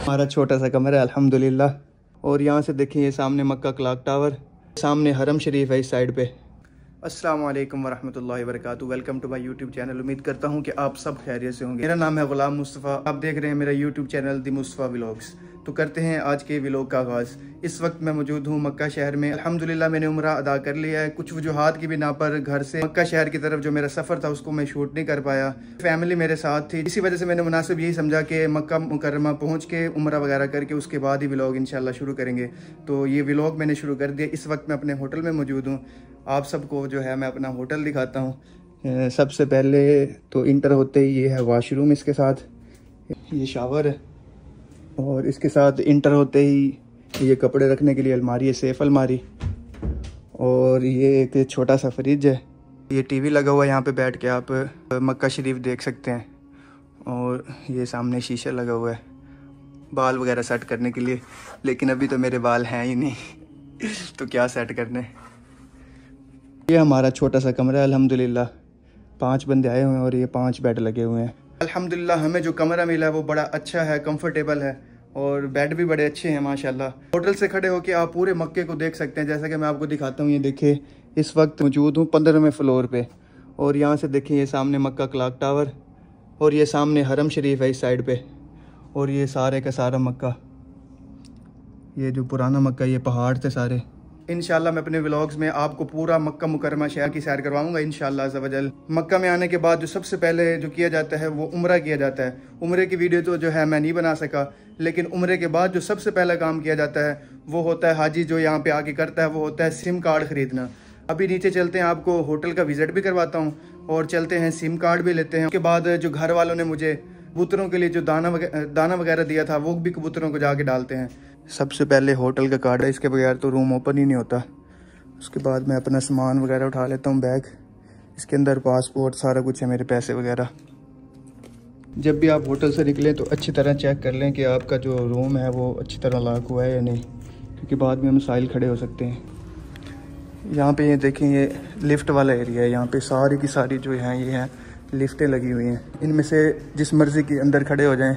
हमारा छोटा सा कमरा है, अल्हम्दुलिल्लाह। और यहाँ से देखिए ये सामने मक्का क्लाक टावर, सामने हरम शरीफ है इस साइड पे। अस्सलाम वालेकुम वरहमतुल्लाहि welcome to my YouTube channel उम्मीद करता हूँ कि आप सब खैरियत से होंगे। मेरा नाम है गुलाम मुस्तफ़ा। आप देख रहे हैं मेरा YouTube channel the Mustafa vlogs तो करते हैं आज के व्लॉग का आगाज़। इस वक्त मैं मौजूद हूँ मक्का शहर में। अल्हम्दुलिल्लाह, मैंने उम्र अदा कर लिया है। कुछ वजूहत की बिना पर घर से मक्का शहर की तरफ़ जो मेरा सफ़र था, उसको मैं शूट नहीं कर पाया। फैमिली मेरे साथ थी। इसी वजह से मैंने मुनासिब यही समझा कि मक्का मुकरमा पहुँच के उम्र वगैरह करके उसके बाद ही व्लॉग इंशाल्लाह शुरू करेंगे। तो ये व्लॉग मैंने शुरू कर दिया। इस वक्त मैं अपने होटल में मौजूद हूँ। आप सबको जो है, मैं अपना होटल दिखाता हूँ। सबसे पहले तो इंटर होते ही ये है वाशरूम इसके साथ। ये शावर है। और इसके साथ इंटर होते ही ये कपड़े रखने के लिए अलमारी है सेफ़ अलमारी। और ये एक छोटा सा फ्रिज है। ये टीवी लगा हुआ है, यहाँ पे बैठ के आप मक्का शरीफ देख सकते हैं। और ये सामने शीशा लगा हुआ है, बाल वगैरह सेट करने के लिए। लेकिन अभी तो मेरे बाल हैं ही नहीं। तो क्या सेट करने? ये हमारा छोटा सा कमरा है, अल्हम्दुलिल्लाह। पाँच बंदे आए हुए हैं और ये पाँच बेड लगे हुए हैं। अल्हम्दुलिल्लाह, हमें जो कमरा मिला है वो बड़ा अच्छा है कंफर्टेबल है और बेड भी बड़े अच्छे हैं, माशाल्लाह। होटल से खड़े होकर आप पूरे मक्के को देख सकते हैं, जैसा कि मैं आपको दिखाता हूँ, ये देखिए, इस वक्त मौजूद हूँ पंद्रहवें फ्लोर पे और यहाँ से देखिए, ये सामने मक्का क्लाक टावर और ये सामने हरम शरीफ है इस साइड पे और ये सारे का सारा मक्का, ये जो पुराना मक्का ये पहाड़ थे सारे। इनशाला मैं अपने व्लॉग्स में आपको पूरा मक्का मुकरमा शहर की सैर करवाऊँगा जवजल मक्का में आने के बाद जो सबसे पहले जो किया जाता है, वो उम्र किया जाता है। उम्र की वीडियो तो जो है मैं नहीं बना सका, लेकिन उम्र के बाद जो सबसे पहला काम किया जाता है, वो होता है हाजी, जो यहाँ पे आके करता है, वो होता है सिम कार्ड खरीदना। अभी नीचे चलते हैं, आपको होटल का विज़िट भी करवाता हूँ, और चलते हैं, सिम कार्ड भी लेते हैं। उसके बाद जो घर वालों ने मुझे कबूतरों के लिए जो दाना वगैरह दाना वगैरह दिया था, वो भी कबूतरों को जाके डालते हैं। सबसे पहले होटल का कार्ड है, इसके बगैर तो रूम ओपन ही नहीं होता। उसके बाद मैं अपना सामान वगैरह उठा लेता हूँ बैग इसके अंदर पासपोर्ट सारा कुछ है, मेरे पैसे वगैरह। जब भी आप होटल से निकलें तो अच्छी तरह चेक कर लें कि आपका जो रूम है, वो अच्छी तरह लॉक हुआ है या नहीं, क्योंकि बाद में हम मसाइल खड़े हो सकते हैं। यहाँ पे ये देखें, ये लिफ्ट वाला एरिया है, यहाँ पे सारी की सारी जो हैं, ये हैं लिफ्टें लगी हुई हैं। इनमें से जिस मर्ज़ी के अंदर खड़े हो जाएँ,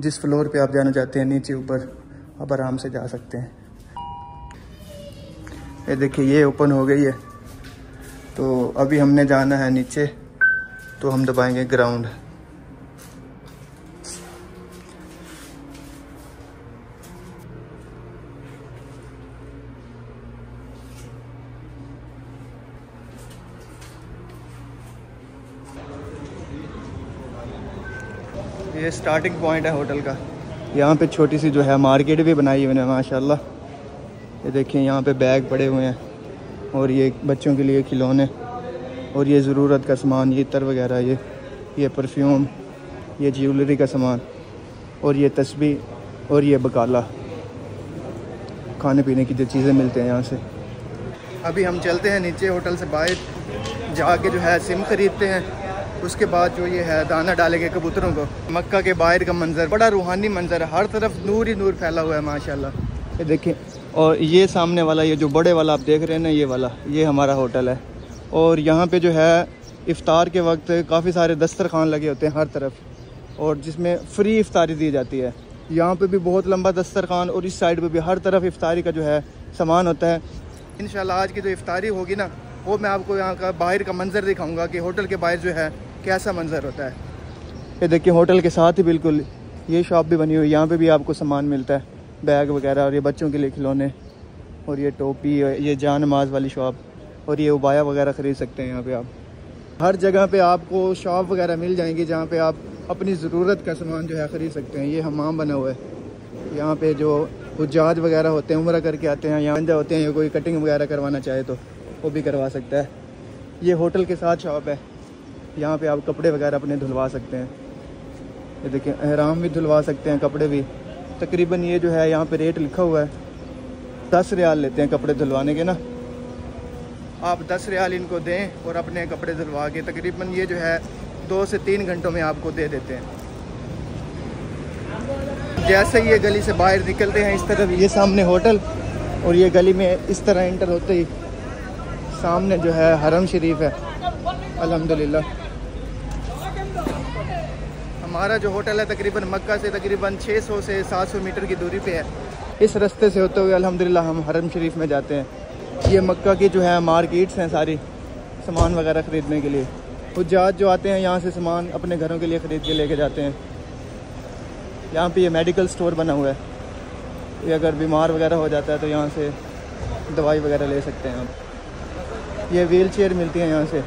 जिस फ्लोर पे आप जाना चाहते हैं, नीचे, ऊपर आप आराम से जा सकते हैं। ये देखिए, ये ओपन हो गई है। तो अभी हमने जाना है नीचे तो हम दबाएँगे ग्राउंड। ये स्टार्टिंग पॉइंट है होटल का। यहाँ पे छोटी सी जो है मार्केट भी बनाई हुई है माशाल्लाह। ये देखिए, यहाँ पे बैग पड़े हुए हैं और ये बच्चों के लिए खिलौने और ये ज़रूरत का सामान, ये इतर वगैरह, ये ये परफ्यूम, ये ज्वेलरी का सामान और ये तस्बीह और ये बकाला। खाने पीने की जो चीज़ें मिलते हैं यहाँ से। अभी हम चलते हैं नीचे होटल से बाहर, जाके जो है सिम ख़रीदते हैं। उसके बाद जो ये है, दाना डालेंगे कबूतरों को। मक्का के बाहर का मंजर, बड़ा रूहानी मंजर है हर तरफ़ नूर ही नूर फैला हुआ है, माशाल्लाह। ये देखें और ये सामने वाला, ये जो बड़े वाला आप देख रहे हैं ना, ये वाला, ये हमारा होटल है। और यहाँ पे जो है इफ़ार के वक्त काफ़ी सारे दस्तरखान लगे होते हैं हर तरफ़, और जिसमें फ्री इफ्तारी दी जाती है। यहाँ पे भी बहुत लंबा दस्तरखान, और इस साइड पे भी हर तरफ़ इफ्तारी का जो है सामान होता है। इन आज की जो इफ्तारी होगी ना, वो मैं आपको यहाँ का बाहर का मंज़र दिखाऊँगा कि होटल के बाहर जो है कैसा मंजर होता है? ये देखिए, होटल के साथ ही बिल्कुल ये शॉप भी बनी हुई है। यहाँ पे भी आपको सामान मिलता है। बैग वगैरह और ये बच्चों के लिए खिलौने और ये टोपी, ये जान नमाज़ वाली शॉप और ये उबाया वगैरह ख़रीद सकते हैं यहाँ पे आप। हर जगह पे आपको शॉप वगैरह मिल जाएँगी जहाँ पे आप अपनी ज़रूरत का सामान जो है ख़रीद सकते हैं। ये हमाम बना हुआ है। यहाँ पे जो जहाज़ वगैरह होते हैं, उम्र करके आते हैं यहाँ होते हैं कोई कटिंग वगैरह करवाना चाहे तो वो भी करवा सकता है। ये होटल के साथ शॉप है। यहाँ पे आप कपड़े वगैरह अपने धुलवा सकते हैं। ये देखिए अहराम भी धुलवा सकते हैं कपड़े भी। तकरीबन ये जो है, यहाँ पे रेट लिखा हुआ है। दस रियाल लेते हैं कपड़े धुलवाने के ना। आप दस रियाल इनको दें और अपने कपड़े धुलवा के तकरीबन ये जो है, दो से तीन घंटों में आपको दे देते हैं। जैसे ये गली से बाहर निकलते हैं, इस तरफ़ ये सामने होटल और ये गली में इस तरह इंटर होते ही सामने जो है, हरम शरीफ है। अल्हम्दुलिल्लाह। हमारा जो होटल है तकरीबन मक्का से तकरीबन 600 से 700 मीटर की दूरी पे है। इस रास्ते से होते हुए अल्हम्दुलिल्लाह हम हरम शरीफ में जाते हैं। ये मक्का की जो है, मार्केट्स हैं सारी, सामान वगैरह ख़रीदने के लिए। जहाज़ जो आते हैं, यहाँ से सामान अपने घरों के लिए ख़रीद के लेके जाते हैं। यहाँ पे ये मेडिकल स्टोर बना हुआ है। ये अगर बीमार वगैरह हो जाता है तो यहाँ से दवाई वगैरह ले सकते हैं आप। ये व्हील चेयर मिलती है यहाँ से।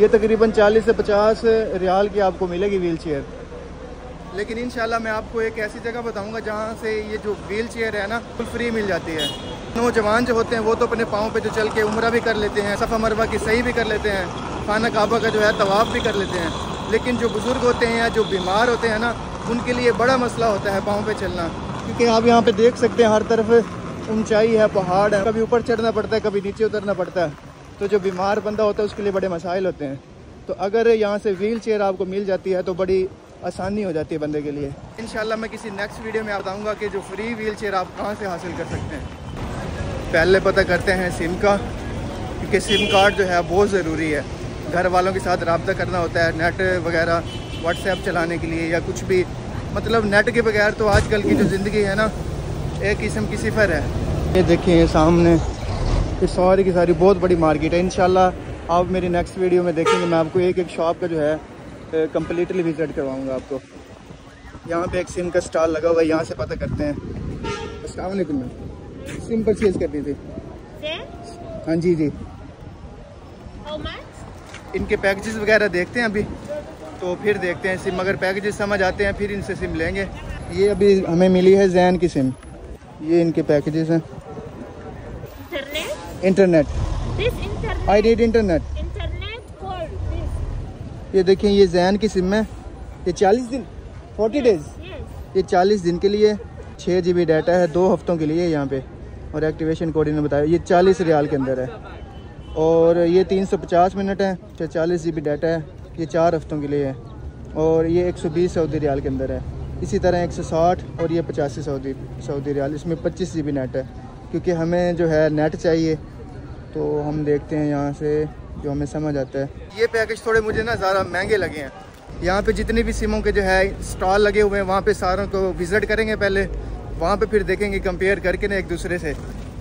ये तकरीबन 40 से 50 रियाल की आपको मिलेगी व्हील चेयर। लेकिन इन मैं आपको एक ऐसी जगह बताऊँगा जहाँ से ये जो व्हील चेयर है ना फुल फ्री मिल जाती है। नौजवान जो होते हैं वो तो अपने पाँव पे जो चल के उम्र भी कर लेते हैं सफ़ा मरवा की सही भी कर लेते हैं खाना काबा का जो है तवाफ़ भी कर लेते हैं। लेकिन जो बुज़ुर्ग होते हैं या जो बीमार होते हैं ना उनके लिए बड़ा मसला होता है पाँव पे चलना। क्योंकि आप यहाँ पे देख सकते हैं हर तरफ़ ऊंचाई है पहाड़ है कभी ऊपर चढ़ना पड़ता है कभी नीचे उतरना पड़ता है। तो जो बीमार बंदा होता है उसके लिए बड़े मसाइल होते हैं। तो अगर यहाँ से व्हील चेयर आपको मिल जाती है तो बड़ी आसानी हो जाती है बंदे के लिए। इन मैं किसी नेक्स्ट वीडियो में बताऊँगा कि जो फ्री व्हील चेयर आप कहाँ से हासिल कर सकते हैं। पहले पता करते हैं सिम का क्योंकि सिम कार्ड जो है बहुत ज़रूरी है। घर वालों के साथ रबता करना होता है नेट वगैरह व्हाट्सएप चलाने के लिए या कुछ भी। मतलब नेट के बगैर तो आजकल की जो ज़िंदगी है ना एक किस्म की सिफर है। ये देखिए सामने। ये सारी की सारी बहुत बड़ी मार्केट है। इन आप मेरी नेक्स्ट वीडियो में देखेंगे। मैं आपको एक एक शॉप का जो है कम्प्लीटली विज़िट करवाऊँगा आपको। यहाँ पे एक सिम का स्टॉल लगा हुआ है। यहाँ से पता करते हैं। असलम सिम परचेज करनी थी। हाँ जी जी। इनके पैकेजेस वगैरह देखते हैं अभी? तो फिर देखते हैं सिम अगर पैकेजेस समझ आते हैं फिर इनसे सिम लेंगे। ये अभी हमें मिली है जैन की सिम ये इनके पैकेजेस हैं। इंटरनेट आई नीड इंटरनेट ये देखिए ये जैन की सिम है। ये चालीस दिन फोर्टी डेज़ ये चालीस दिन के लिए छः जी बी डाटा है दो हफ्तों के लिए यहाँ पे। और एक्टिवेशन कोड इन्होंने बताया ये चालीस रियाल के अंदर है। और ये तीन सौ पचास मिनट है तो चालीस जी बी डाटा है ये चार हफ्तों के लिए है। और ये एक सौ बीस सऊदी रियाल के अंदर है। इसी तरह एक सौ साठ और ये पचासी सऊदी सऊदी रियाल इसमें पच्चीस जी बी नेट है। क्योंकि हमें जो है नेट चाहिए तो हम देखते हैं यहाँ से जो हमें समझ आता है। ये पैकेज थोड़े मुझे ना ज़्यादा महँगे लगे हैं। यहाँ पे जितने भी सिमों के जो है स्टॉल लगे हुए हैं, वहाँ पे सारों को विज़िट करेंगे पहले। वहाँ पे फिर देखेंगे कंपेयर करके ना एक दूसरे से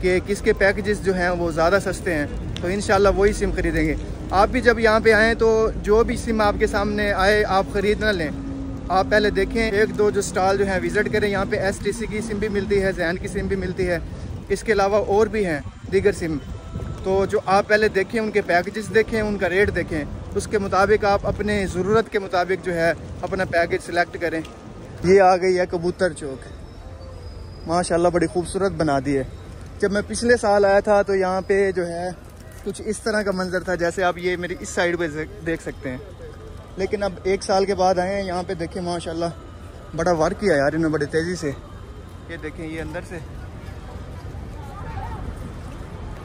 कि किसके पैकेजेस जो हैं वो ज़्यादा सस्ते हैं। तो इन वही सिम ख़रीदेंगे। आप भी जब यहाँ पे आएँ तो जो भी सिम आपके सामने आए, आप ख़रीद ना लें। आप पहले देखें, एक दो जो स्टॉल जो हैं विज़िट करें। यहाँ पे एस की सिम भी मिलती है जैन की सिम भी मिलती है। इसके अलावा और भी हैं, दीगर सिम तो जो आप पहले देखें, उनके पैकेजेस देखें, उनका रेट देखें, उसके मुताबिक आप अपने ज़रूरत के मुताबिक जो है अपना पैकेज सिलेक्ट करें। ये आ गई है कबूतर चौक। माशाल्लाह, बड़ी खूबसूरत बना दी है। जब मैं पिछले साल आया था तो यहाँ पे जो है कुछ इस तरह का मंजर था, जैसे आप ये मेरी इस साइड पर देख सकते हैं। लेकिन अब एक साल के बाद आए हैं, यहाँ पे देखें, माशाल्लाह, बड़ा वर्क किया यार इन्होंने, बड़ी तेज़ी से। ये देखें, ये अंदर से।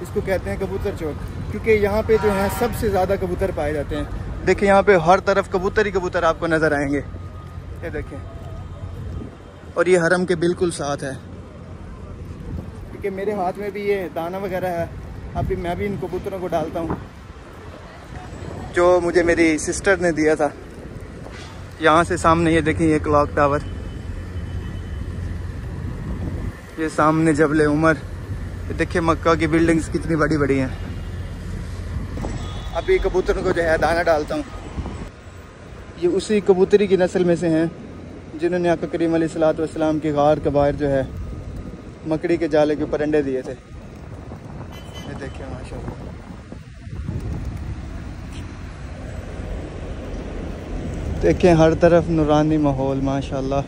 इसको कहते हैं कबूतर चौक, क्योंकि यहाँ पे जो है सबसे ज़्यादा कबूतर पाए जाते हैं। देखिए, यहाँ पे हर तरफ़ कबूतर ही कबूतर आपको नज़र आएँगे। ये देखें। और ये हरम के बिल्कुल साथ है। क्योंकि मेरे हाथ में भी ये दाना वगैरह है। अभी मैं भी इन कबूतरों को डालता हूँ। जो मुझे मेरी सिस्टर ने दिया था। यहाँ से सामने ये देखें, ये क्लॉक टावर। ये सामने जबले उमर। देखिए मक्का की बिल्डिंग्स कितनी बड़ी बड़ी हैं। अभी कबूतर को जो है दाना डालता हूँ। ये उसी कबूतरी की नस्ल में से हैं, जिन्होंने आका करीम सलाम की गार कबार जो है मकड़ी के जाले के ऊपर अंडे दिए थे। ये देखिए माशा देखें हर तरफ़ नुरानी माहौल, माशाल्लाह।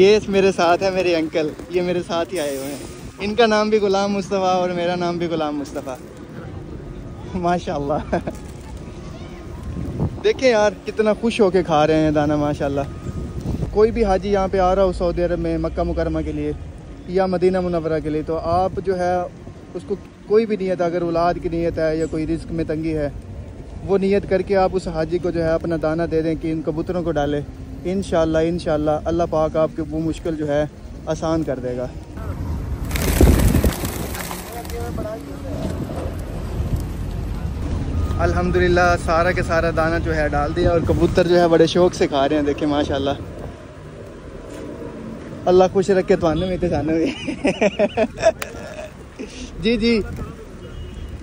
ये मेरे साथ है, मेरे अंकल। ये मेरे साथ ही आए हुए हैं। इनका नाम भी गुलाम मुस्तफ़ा और मेरा नाम भी गुलाम मुस्तफ़ा। माशाल्लाह। देखें यार, कितना खुश होके खा रहे हैं दाना, माशाल्लाह। कोई भी हाजी यहाँ पे आ रहा हो सऊदी अरब में, मक्का मुकरमा के लिए या मदीना मुनवरा के लिए तो आप जो है, उसको कोई भी नीयत, अगर औलाद की नीयत है या कोई रिस्क में तंगी है, वो नीयत करके आप उस हाजी को जो है अपना दाना दे दें कि इन कबूतरों को डालें। इन शाला अल्लाह पाक आपके वो मुश्किल जो है आसान कर देगा। अल्हम्दुलिल्लाह, सारा के सारा दाना जो है डाल दिया और कबूतर जो है बड़े शौक से खा रहे हैं देखे माशाल्लाह। अल्लाह खुश रखे तो भी तो भी। जी जी।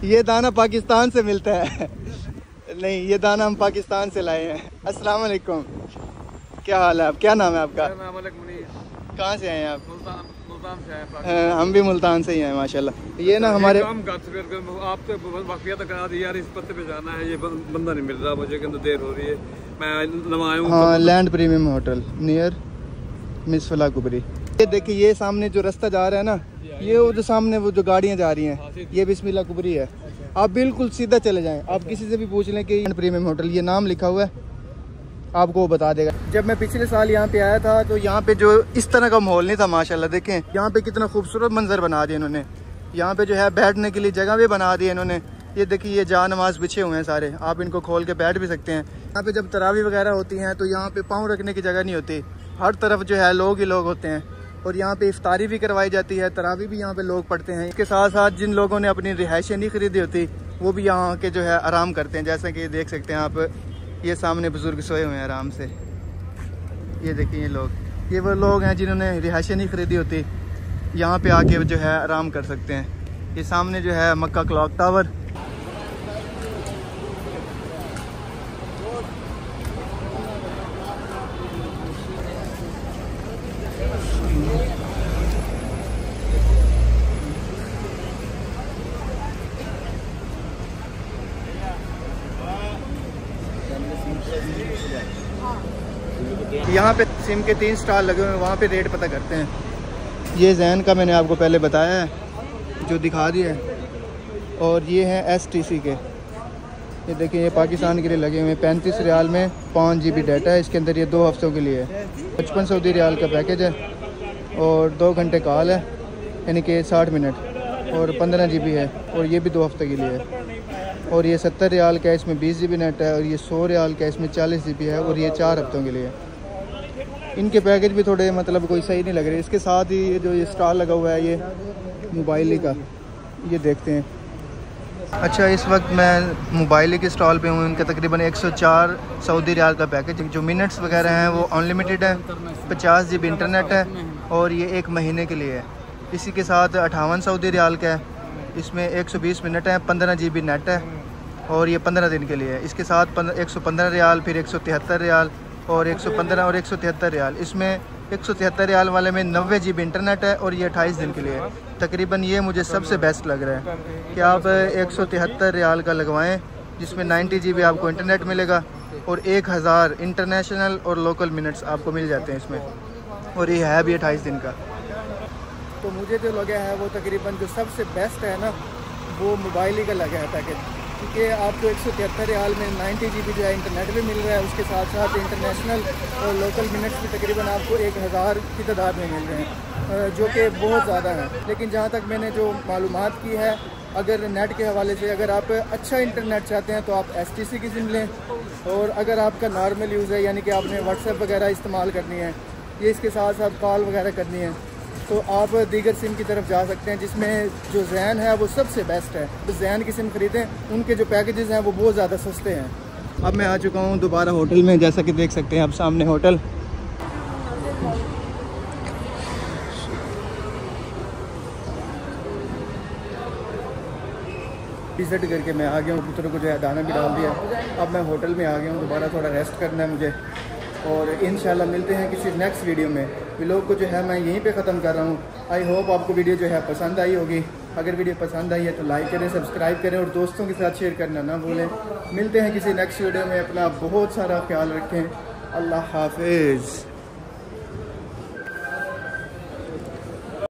ये दाना पाकिस्तान से मिलता है। नहीं, ये दाना हम पाकिस्तान से लाए हैं। अस्सलाम वालेकुम। क्या हाल है आप? क्या नाम है आपका? कहाँ से आए हैं आप? हाँ, हम भी मुल्तान से ही हैं माशाल्लाह। ये ना हमारे आपको वाकया तो कहा दिया यार इस पत्ते पे जाना है ये बंदा नहीं मिल रहा मुझे कि देर हो रही है। मैं नवा आया हूँ हाँ लैंड प्रीमियम होटल नियर मिस फला कुबरी ये देखिए ये सामने जो रास्ता जा रहा है ना ये वो जो सामने वो जो गाड़ियाँ जा रही हैं ये बिस्मिल्ला कुबरी है। आप बिल्कुल सीधा चले जाएँ। आप किसी से भी पूछ लें कि प्रीमियम होटल ये नाम लिखा हुआ है। आपको वो बता देगा। जब मैं पिछले साल यहाँ पे आया था तो यहाँ पे जो इस तरह का माहौल नहीं था, माशाल्लाह देखें। यहाँ पे कितना खूबसूरत मंजर बना दिया इन्होंने। यहाँ पे जो है बैठने के लिए जगह भी बना दी इन्होंने। ये देखिए, ये जा नमाज़ बिछे हुए हैं सारे। आप इनको खोल के बैठ भी सकते हैं। यहाँ पे जब तरावी वगैरह होती हैं तो यहाँ पे पाँव रखने की जगह नहीं होती। हर तरफ़ जो है लोग ही लोग होते हैं। और यहाँ पे इफ्तारी भी करवाई जाती है, तरावी भी यहाँ पे लोग पढ़ते हैं। इसके साथ साथ जिन लोगों ने अपनी रिहाइशें नहीं खरीदी होती, वो भी यहाँ के जो है आराम करते हैं, जैसे कि देख सकते हैं आप। ये सामने बुज़ुर्ग सोए हुए हैं आराम से। ये देखिए ये लोग। ये वो लोग हैं जिन्होंने रिहाइशें नहीं खरीदी होती। यहाँ पे आके जो है आराम कर सकते हैं। ये सामने जो है मक्का क्लॉक टावर यहाँ पे सिम के तीन स्टार लगे हुए हैं, वहाँ पे रेट पता करते हैं। ये जैन का मैंने आपको पहले बताया है, जो दिखा दिया है। और ये हैं एस टी सी के। ये देखिए, ये पाकिस्तान के लिए लगे हुए हैं। पैंतीस रियाल में पाँच जी बी डाटा है। इसके अंदर ये दो हफ्तों के लिए है। पचपन सऊदी रियाल का पैकेज है। और दो घंटे कॉल है, यानी कि साठ मिनट। और पंद्रह जी बी है। और ये भी दो हफ़्ते के लिए है। और ये सत्तर रियाल का इसमें बीस जी बी नेट है। और ये सौ रियाल का इसमें चालीस जी बी है। और ये चार हफ्तों के लिए इनके पैकेज भी थोड़े मतलब कोई सही नहीं लग रहे। इसके साथ ही ये जो ये स्टार लगा हुआ है, ये मोबाइल का, ये देखते हैं। अच्छा इस वक्त मैं मोबाइल के स्टॉल पे हूँ। इनका तकरीबन 104 सऊदी रियाल का पैकेज, जो मिनट्स वगैरह हैं, वो अनलिमिटेड है, पचास जी इंटरनेट है, और ये एक महीने के लिए है। इसी के साथ अठावन सऊदी रियाल का है। इसमें 120 मिनट है, पंद्रह जी नेट है, और ये पंद्रह दिन के लिए है। इसके साथ एक सौ पंद्रह रियाल, फिर एक सौ तिहत्तर रियाल और 115 और एक सौ तिहत्तर रियाल। इसमें एक सौ तिहत्तर रियाल वाले में नब्बे जी इंटरनेट है और ये अट्ठाईस दिन के लिए तकरीबन ये मुझे सबसे बेस्ट लग रहा है कि आप एक सौ तिहत्तर रियाल का लगवाएँ, जिसमें 90 जीबी आपको इंटरनेट मिलेगा और एक हज़ार इंटरनेशनल और लोकल मिनट्स आपको मिल जाते हैं इसमें। और ये है भी अट्ठाईस दिन का। तो मुझे जो लगा है वो तकरीबन जो सबसे बेस्ट है ना, वो मोबाइल ही का लगा है पैकेज क्योंकि आपको एक सौ तिहत्तर रियाल में नाइन्टी जी बी जो है इंटरनेट भी मिल रहा है, उसके साथ साथ इंटरनेशनल और लोकल मिनट्स भी तकरीबन आपको एक हज़ार की तादाद में मिल रहे हैं जो कि बहुत ज़्यादा है। लेकिन जहाँ तक मैंने जो मालूम की है, अगर नेट के हवाले से अगर आप अच्छा इंटरनेट चाहते हैं तो आप एस टी सी की सिम लें और अगर आपका नॉर्मल यूज़ है, यानी कि आपने व्हाट्सएप वगैरह इस्तेमाल करनी है, ये इसके साथ साथ कॉल वगैरह करनी है तो आप दीगर सिम की तरफ़ जा सकते हैं, जिसमें जो जैन है वो सबसे बेस्ट है। तो जैन की सिम ख़रीदें, उनके जो पैकेजेस हैं वो बहुत ज़्यादा सस्ते हैं। अब मैं आ चुका हूँ दोबारा होटल में, जैसा कि देख सकते हैं आप सामने होटल। विज़िट करके मैं आ गया हूँ, पुत्र को जो है दाना भी डाल दिया। अब मैं होटल में आ गया हूँ, दोबारा थोड़ा रेस्ट करना है मुझे। और इन मिलते हैं किसी नेक्स्ट वीडियो में। व्लॉग को जो है मैं यहीं पे ख़त्म कर रहा हूँ। आई होप आपको वीडियो जो है पसंद आई होगी। अगर वीडियो पसंद आई है तो लाइक करें सब्सक्राइब करें और दोस्तों के साथ शेयर करना ना भूलें। मिलते हैं किसी नेक्स्ट वीडियो में। अपना बहुत सारा ख्याल रखें। अल्लाह हाफिज़।